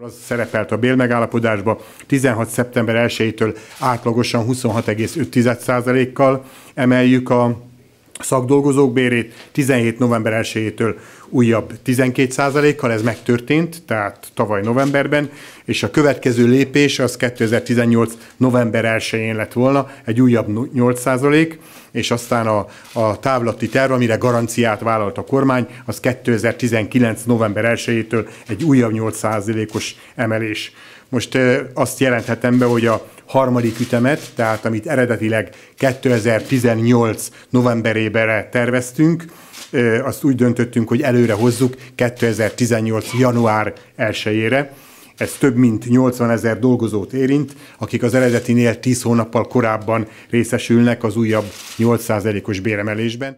Az szerepelt a bélmegállapodásba 16. szeptember 1-től átlagosan 26,5%-kal emeljük a szakdolgozók bérét 17. november 1-től újabb 12%-kal, ez megtörtént, tehát tavaly novemberben, és a következő lépés az 2018. november 1-én lett volna, egy újabb 8%, és aztán a, a távlati terv, amire garanciát vállalt a kormány, az 2019. november 1-től egy újabb 8%-os emelés. Most azt jelenthetem be, hogy a harmadik ütemet, tehát amit eredetileg 2018 novemberében terveztünk, azt úgy döntöttünk, hogy előre hozzuk 2018. január 1-ére. Ez több mint 80 ezer dolgozót érint, akik az eredetinél 10 hónappal korábban részesülnek az újabb 8%-os béremelésben.